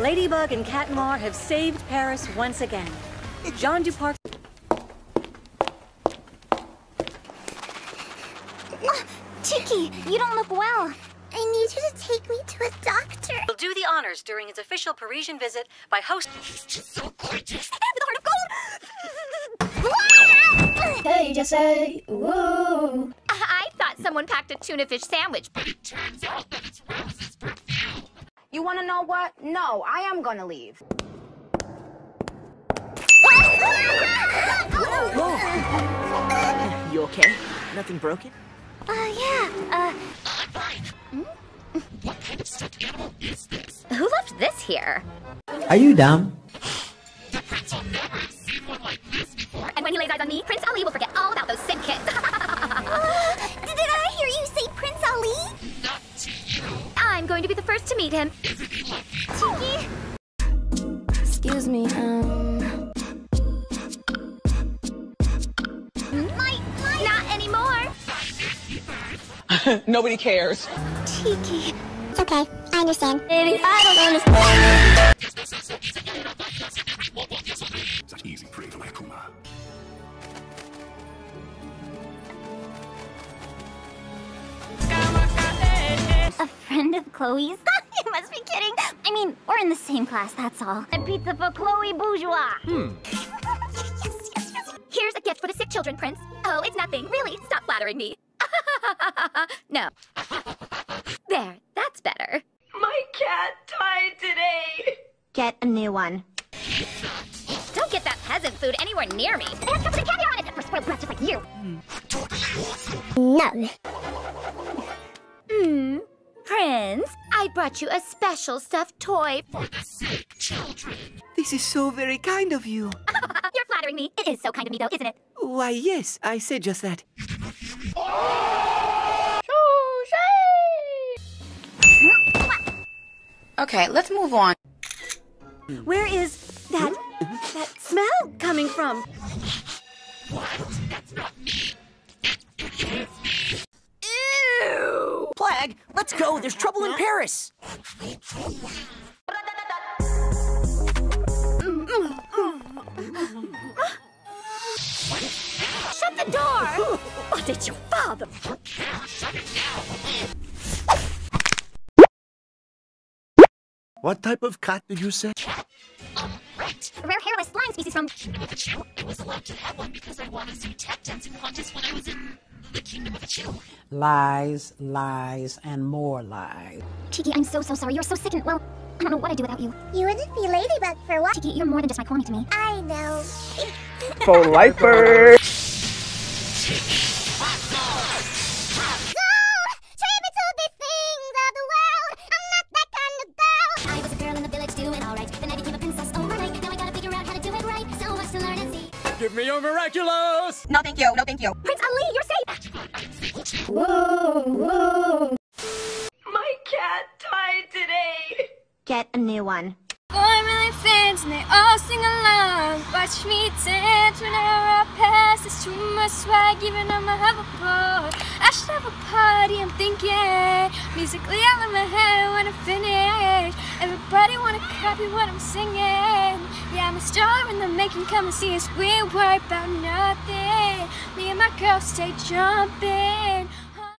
Ladybug and Cat Noir have saved Paris once again. Jean Duparc. Tikki, you don't look well. I need you to take me to a doctor. will do the honors during its official Parisian visit by hosting. so gorgeous. And with heart of gold. hey, Jesse. Whoa. I thought someone packed a tuna fish sandwich. But it turns out that it's Rose's perfume. You wanna know what? No, I am gonna leave. You okay? Nothing broken? Uh, yeah, uh... Hmm? What kind of stuffed animal is this? Who left this here? Are you dumb? The prince will never have seen one like this before. And when he lays eyes on me, Prince Ali will forget all about those I'm going to be the first to meet him. Isn't he lovely? Tikki! Excuse me, um... Might, might. Not anymore. Nobody cares. Tikki. It's okay. I understand. Baby, I don't understand. friend of Chloe's? you must be kidding. I mean, we're in the same class, that's all. A pizza for Chloe Bourgeois. Hmm. yes, yes, yes. Here's a gift for the sick children, Prince. Oh, it's nothing. Really, stop flattering me. no. There, that's better. My cat died today. Get a new one. Don't get that peasant food anywhere near me. It has company caviar on it for spoiled brats just like you. No. Brought you a special stuffed toy. For the sick children. This is so very kind of you. You're flattering me. It is so kind of me, though, isn't it? Why, yes, I said just that. Okay, let's move on. Where is that that smell coming from? Ew! Let's go. There's trouble in Paris. Shut the door! Oh, what did your father? What type of cat did you say? A rare hairless flying species from. The chill. I was allowed to have one because I won a zoo tap dancing contest when I was in the kingdom of the chill. Lies, lies, and more lies. Tikki, I'm so, so sorry. You're so sick and, well, I don't know what I'd do without you. You wouldn't be Ladybug for what? Tikki, you're more than just my kwami to me. I know. For lifer. I was a girl in the village doing alright. Then I became a princess overnight. Now I gotta figure out how to do it right. So much to learn and see. Give me your miraculous! No, thank you. No, thank you. Prince Ali, you're safe! Whoa, whoa. My cat died today. Get a new one. Four million fans and they all sing along. Watch me dance whenever I pass. It's too much swag, even on my hoverboard. I should have a party, I'm thinking. Musically out of my head when I finish. Everybody wanna copy what I'm singing. Yeah, I'm a star in the making, come and see us. We worry about nothing. Me and my girls stay jumping.